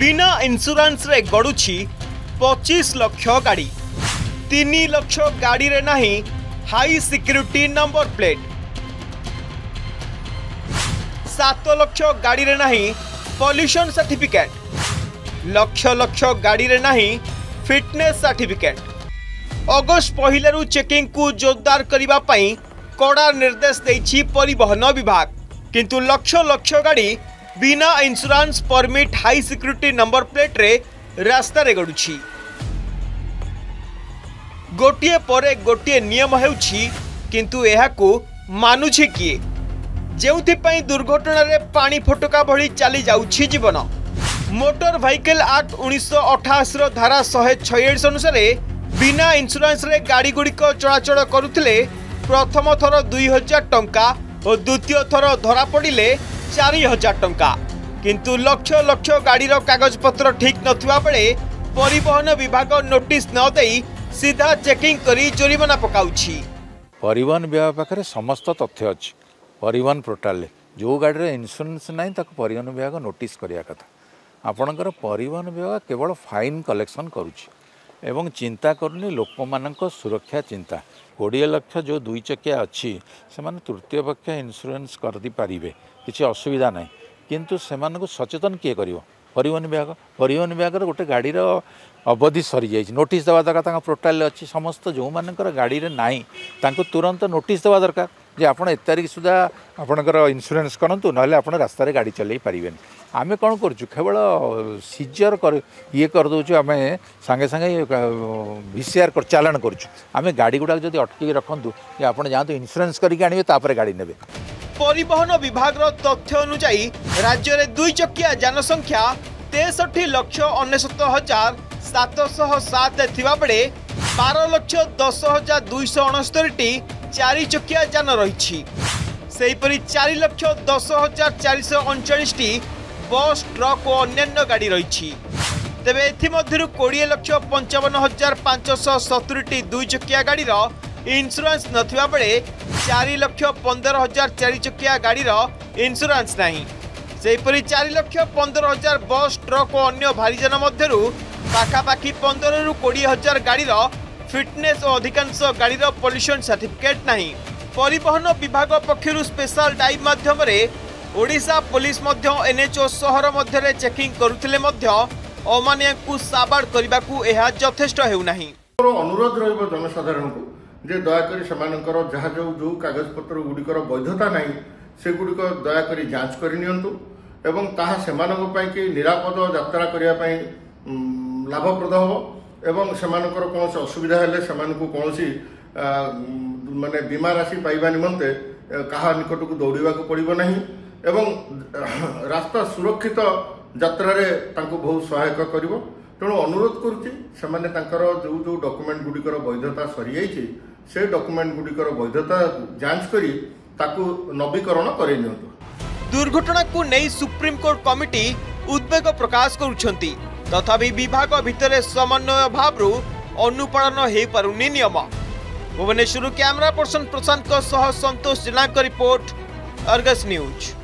बिना इन्सुरांस रे गड़ुची पचीस लक्ष गाड़ी तीन लक्ष गाड़ी रे ना हाई सिक्यूरीटी नंबर प्लेट सात लक्ष गाड़ी रे ना पल्यूशन सर्टिफिकेट लक्ष लक्ष गाड़ी रे ना फिटनेस सर्टिफिकेट अगस्त पहलू चेकिंग को जोरदार करने कड़ा निर्देश देवहन विभाग किंतु लक्ष लक्ष गाड़ी ବିନା insurance permit high security number ପ୍ଲେଟ୍ରେ ରାସ୍ତାରେ ଗଡ଼ୁଛି ଗୋଟିଏ ପରେ ଗୋଟିଏ ନିୟମ ହେଉଛି କିନ୍ତୁ ଏହାକୁ ମାନୁଛି କିଏ ଯେଉଁଥିପାଇଁ ଦୁର୍ଘଟଣାରେ ପାଣି ଫୋଟକା ଭଳି ଚାଲିଯାଉଛି ଜୀବନ ମୋଟର ଭେହିକଲ୍ ଆକ୍ଟ ଉଣେଇଶହ ଅଠାଅଶୀର ଧାରା ଶହେ ଛୟାଳିଶ ଅନୁସାରେ ବିନା ଇନ୍ସୁରାନ୍ସରେ ଗାଡ଼ିଗୁଡ଼ିକ ଚଳାଚଳ କରୁଥିଲେ ପ୍ରଥମ ଥର ଦୁଇ ହଜାର ଟଙ୍କା ଓ ଦ୍ୱିତୀୟ ଥର ଧରାପଡ଼ିଲେ ଚାରି ହଜାର ଟଙ୍କା କିନ୍ତୁ ଲକ୍ଷ ଲକ୍ଷ ଗାଡ଼ିର କାଗଜପତ୍ର ଠିକ୍ ନଥିବା ବେଳେ ପରିବହନ ବିଭାଗ ନୋଟିସ୍ ନ ଦେଇ ସିଧା ଚେକିଂ କରି ଜୋରିମାନା ପକାଉଛି ପରିବହନ ବିଭାଗ ପାଖରେ ସମସ୍ତ ତଥ୍ୟ ଅଛି ପରିବହନ ପୋର୍ଟାଲରେ ଯେଉଁ ଗାଡ଼ିର ଇନ୍ସୁରାନ୍ସ ନାହିଁ ତାକୁ ପରିବହନ ବିଭାଗ ନୋଟିସ୍ କରିବା କଥା ଆପଣଙ୍କର ପରିବହନ ବିଭାଗ କେବଳ ଫାଇନ୍ କଲେକ୍ସନ୍ କରୁଛି ଏବଂ ଚିନ୍ତା କରୁନି ଲୋକମାନଙ୍କ ସୁରକ୍ଷା ଚିନ୍ତା କୋଡ଼ିଏ ଲକ୍ଷ ଯେଉଁ ଦୁଇ ଚକିଆ ଅଛି ସେମାନେ ତୃତୀୟ ପକ୍ଷ ଇନ୍ସୁରାନ୍ସ କରିପାରିବେ କିଛି ଅସୁବିଧା ନାହିଁ କିନ୍ତୁ ସେମାନଙ୍କୁ ସଚେତନ କିଏ କରିବ ପରିବହନ ବିଭାଗ ପରିବହନ ବିଭାଗର ଗୋଟେ ଗାଡ଼ିର ଅବଧି ସରିଯାଇଛି ନୋଟିସ୍ ଦେବା ଦରକାର ତାଙ୍କ ପୋର୍ଟାଲ୍ରେ ଅଛି ସମସ୍ତ ଯେଉଁମାନଙ୍କର ଗାଡ଼ିରେ ନାହିଁ ତାଙ୍କୁ ତୁରନ୍ତ ନୋଟିସ୍ ଦେବା ଦରକାର जे आपण एक तारिख सुधा आपणकर इन्सुरान्स करूँ ना आप रास्त गाड़ी चल पारे आम कौन करवल सीजर कर ये करदे आम सागे सांगे भिसीआर अं, कर चलाण करें गाड़ी गुड़ाक जब अटक रखु आपतु इन्सुरान्स करेंगे गाड़ी ने पर विभाग तथ्य अनुजाई राज्य में दुईचकिया जनसंख्या तेसठ लक्ष अनेशत हजार सतशह सात बार लक्ष दस हजार दुईश अणस्तरी চারি চকিয়া যান রয়েছে সেইপরি চারি লক্ষ দশ হাজার চারিশ অনচাশটি বস ট্রক ও অন্যান্য গাড়ি রয়েছে তবে এমধ্যে কোড়ি লক্ষ পঞ্চাবন হাজার পাঁচশ সতুরিটি দুই চকিয়া গাড়ির ইন্সুরান্স নথিবা চারি লক্ষ পনেরো হাজার চারি চকিয়া গাড়ির ইন্সুরান্স না সেইপরি চারি লক্ষ পনেরো হাজার বস ট্রক ও অন্য ভারীযান মধ্যে পাখাপাখি পনেরু কোড়ি হাজার গাড়ির ফিটনেস ও অধিকাংশ গাড়ির পলিউশন সার্টিফিকেট না পরিবহন বিভাগ পক্ষ স্পেশাল ডাইভ মাধ্যমে ওড়শা পুলিশ মধ্য এনএচও সহর মধ্যে চেকিং করুলে অমানিয়া সাবাড় করা যথেষ্ট হেউ না অনুরোধ রহব জনসাধারণ যে দয়াকরি সেমানଙ୍କର ଯାହା ଯେଉଁ ଯେଉଁ କାଗଜପତ୍ର ଗୁଡ଼ିକର ବୈଧତା ନାହିଁ ସେଗୁଡ଼ିକ ଦୟାକରି ଯାଞ୍ଚ କରିନିଅନ୍ତୁ ଏବଂ ତାହା ସେମାନଙ୍କ ପାଇଁ କି ନିରାପଦ ଯାତ୍ରା କରିବା ପାଇଁ ଲାଭପ୍ରଦ ହେବ ଏବଂ ସେମାନଙ୍କର କୌଣସି ଅସୁବିଧା ହେଲେ ସେମାନଙ୍କୁ କୌଣସି ମାନେ ବୀମା ରାଶି ପାଇବା ନିମନ୍ତେ କାହା ନିକଟକୁ ଦୌଡ଼ିବାକୁ ପଡ଼ିବ ନାହିଁ ଏବଂ ରାସ୍ତା ସୁରକ୍ଷିତ ଯାତ୍ରାରେ ତାଙ୍କୁ ବହୁତ ସହାୟକ କରିବ ତେଣୁ ଅନୁରୋଧ କରୁଛି ସେମାନେ ତାଙ୍କର ଯେଉଁ ଯେଉଁ ଡକ୍ୟୁମେଣ୍ଟ ଗୁଡ଼ିକର ବୈଧତା ସରିଯାଇଛି ସେ ଡକ୍ୟୁମେଣ୍ଟ ଗୁଡ଼ିକର ବୈଧତା ଯାଞ୍ଚ କରି ତାକୁ ନବୀକରଣ କରାଇ ନିଅନ୍ତୁ ଦୁର୍ଘଟଣାକୁ ନେଇ ସୁପ୍ରିମକୋର୍ଟ କମିଟି ଉଦ୍ବେଗ ପ୍ରକାଶ କରୁଛନ୍ତି তথবি বিভাগৰ ভিতৰৰ সমন্বয় ভাবৰ অনুপালন হ'ব পৰুনি নিয়ম भुवनेश्वरৰ কেমেৰা পৰসন প্ৰশান্তক সহ সন্তোষ জিলাৰ ৰিপৰ্ট আরগাস নিউজ